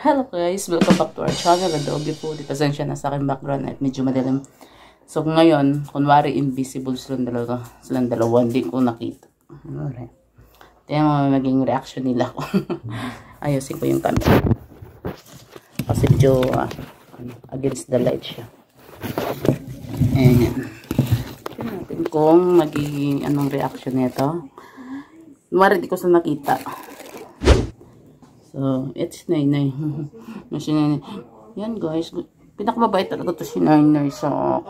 Hello guys! Welcome back to our channel. And po, di pasensya na sa aking background at medyo madilim. So ngayon, kunwari invisible silang dalawa. Silang dalawa, hindi ko nakita. Alright. Tingnan mo maging reaction nila ko. Ayusin ko yung camera. Kasi medyo uh, against the light siya. Ayan. Tingnan natin kung magiging anong reaction nito. Kunwari, di ko sa nakita. So, it's Nainay. si Nainay. Yan guys, pinakamabait talaga to si Nainay sa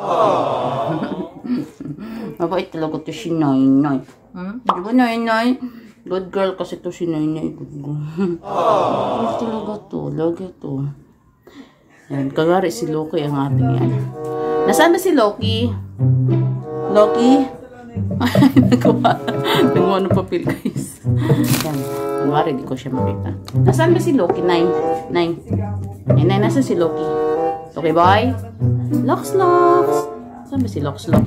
Mabait talaga to si Nainay. Hmm? Di ba Nainay? Good girl kasi to si Nainay. Good girl. Good talaga to. Lagi to. Yan, kagari si Loki ang ating yan. Nasaan ba si Loki? Loki? Ay, nagawa. Nagawa ng papel, guys. Yan. Kunwari, di ko siya makita. Nasaan ba si Loki? Nine. Nine. Ay, nine. Nasaan si Loki? Loki boy? Lox, Lox. Saan ba si Lox, Lox?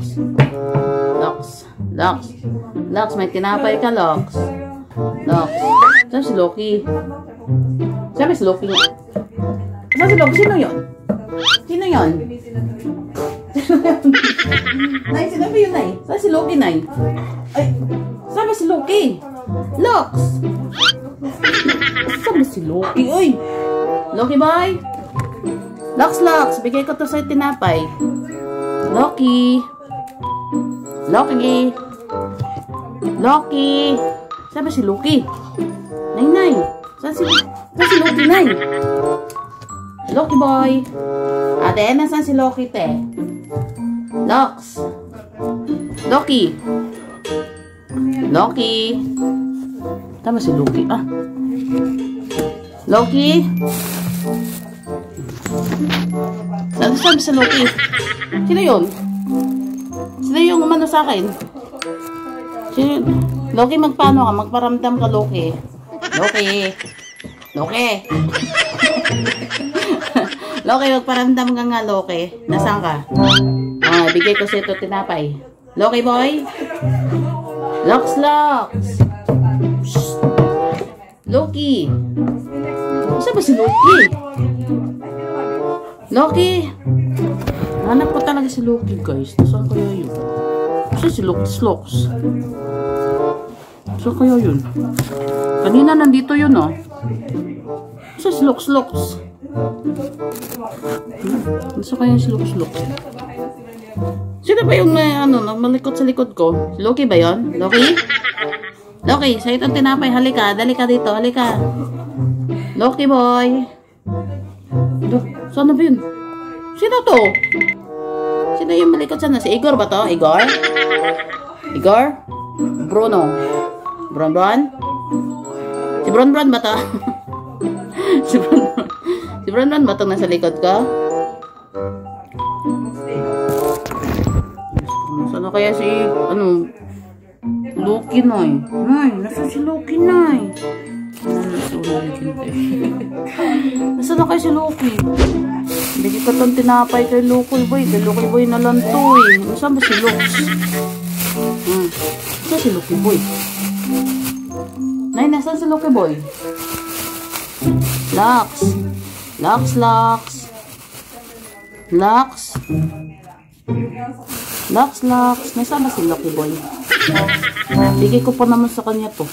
Lox. Lox. Lox, may tinapay ka, Lox. Lox. Saan si Loki? Saan ba si Loki? Saan si Loki? Sino yun? Sino yun? Nay, sino ba yun, Nay? Saan si Loki, Nay? Ay, ba si Loki? Lox! Saan ba si Loki? Uy! Loki boy! Lox, Lox! Bigay ko to sa tinapay. Loki! Loki! Loki! Saan ba si Loki? Nay, Nay! Saan si, saan si Loki, Nay? Loki boy! Ate, nasaan si Loki, te? Lox. Loki. Loki. Tama si Loki. Ah. Loki. Saan sabi sa Loki? Sino yun? Sino yung umano sa akin? Sino? Loki, magpaano ka? Magparamdam ka, Loki. Loki. Loki. Loki, magparamdam ka nga, Loki. Nasaan ka? Ah, bigay ko sa ito tinapay. Loki boy? Lox. Shh. Loki. Saan ba si Loki? Loki. Hanap ko talaga si Loki, guys. Saan kaya yun? Saan si Lox, Lox? Saan kaya yun? Kanina nandito yun, oh. Saan si Lox, Lox? Saan kaya si Lox, Lox? Sino ba yung uh, ano, malikot sa likod ko? Loki ba yon? Loki? Loki, sa itong tinapay, halika. Dali ka dito, halika. Loki boy. Do, saan na ba yun? Sino to? Sino yung malikot sana? Si Igor ba to? Igor? Igor? Bruno? Bron Bron? Si Bron Bron ba to? si Bron Bron? Si Bron ba to nasa likod ko? Kaya si, ano, Loki, Nay. Nay, nasa si Loki, Nay? Nasaan na kayo si Loki? Hindi ka itong tinapay kay Loki Boy. Kay Loki Boy na lang to eh. Nasaan ba si Lox? Hmm. Nasaan si Loki Boy? Nay, nasaan si Loki Boy? Lux. Lux, Lux. Lux. Lux, Lux. Nasaan ba si Lucky Boy? Bigay ko pa naman sa kanya to.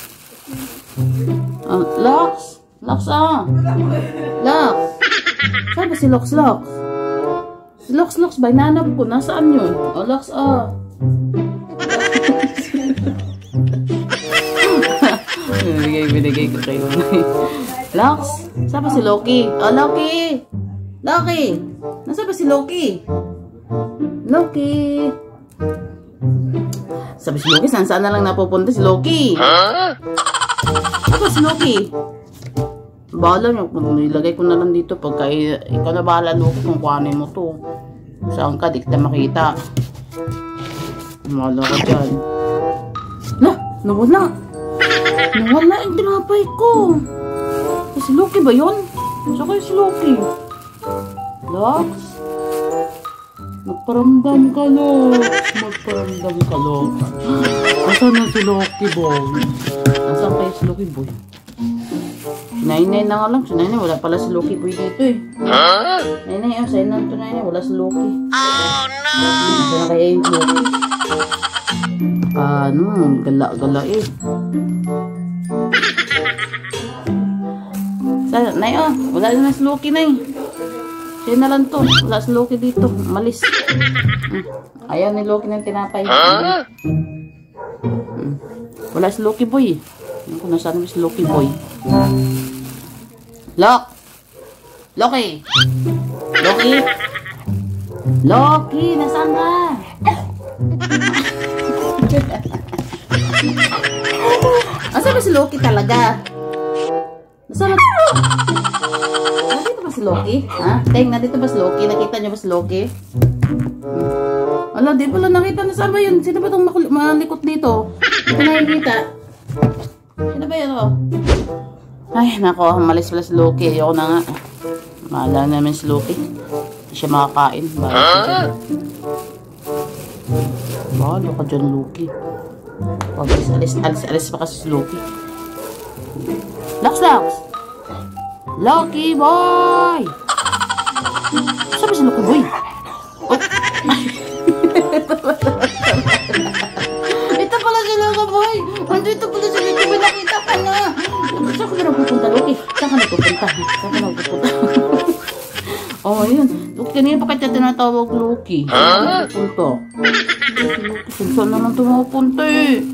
Uh, Lux. Lux, ah. Lux. Saan ba si Lux, Lux? Si Lux, Lux ba? Nanap ko. Nasaan yun? Oh, Lux, ah. binigay, binigay ko kayo. Lux. Saan ba si Loki? Oh, Loki. Loki. Nasaan ba si Loki? Loki. Sabi si Loki, saan saan na lang napupunta si Loki? Huh? Ano si Loki? Bahala nyo, nilagay ko na lang dito pagka ikaw na bahala Loki kung kuhanin mo to. Saan ka, di kita makita. Bahala ka dyan. Na, nawala. Nawala yung tinapay ko. Si Loki ba yun? Saan kayo si Loki? Lox? Magparamdam ka, Lox. Magparamdam ka, Lox. Asan na si Loki Boy? Asan kayo si Loki Boy? Nainay na nga lang. Si Nainay, wala pala si Loki Boy dito eh. Huh? Nainay, oh, sa'yo na ito Nainay. Wala si Loki. Oh no! Kaya yung Loki. Ano, gala-gala eh. Sa, Nay, oh, wala na si Loki na eh. Siya na lang to. Wala si Loki dito. Malis. Hmm. Ayaw ni Loki ng tinapay. Huh? Hmm. Wala si Loki boy. Ano kung nasaan si Loki boy? Lok! Loki! Loki! Loki! Nasaan ka? Nasaan ba si Loki talaga? Ba? Nandito ba si Loki? Ha? Teng, nandito ba si Loki? Nakita niyo ba si Loki? Ala, di pala nakita na saan ba yun? Sino ba itong malikot dito? Ito nakikita. Sino ba yun? Oh? Ay, nako, malis pala si Loki. Ayoko na nga. Mahala namin si Loki. Hindi siya makakain. Bahala ka dyan. Bahala ka dyan, Loki. Oh, alis, alis, alis, alis pa kasi si Loki. Lux, Lux! Loki boy! Saan ba si Loki boy? Oh. Ito pala si Loki boy! Andito pala si Loki boy! Nakita ka na! Saan ka na pupunta, Loki? Saan ka na pupunta? Saan ka na pupunta? oh, ayun. Loki, kanina pa kita tinatawag ka pupunta? Kung saan naman tumupunta eh?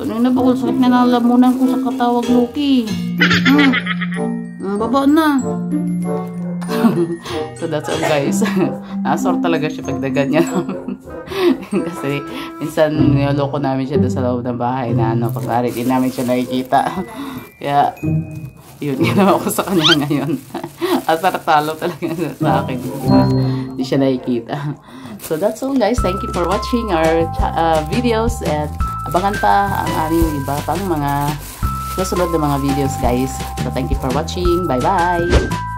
Kanina ba kung sakit na nalamunan kung sa katawag Loki? Hmm. Hmm, baba na. so that's all guys. Nasor talaga siya pag naganyan. Kasi minsan niloloko namin siya doon sa loob ng bahay na ano, kunwari di namin siya nakikita. Kaya yun, ginawa ko sa kanya ngayon. Asar talo talaga sa akin. Hindi siya nakikita. So that's all guys. Thank you for watching our uh, videos and abangan pa ang aming iba pang mga susunod na mga videos guys. So thank you for watching. Bye bye!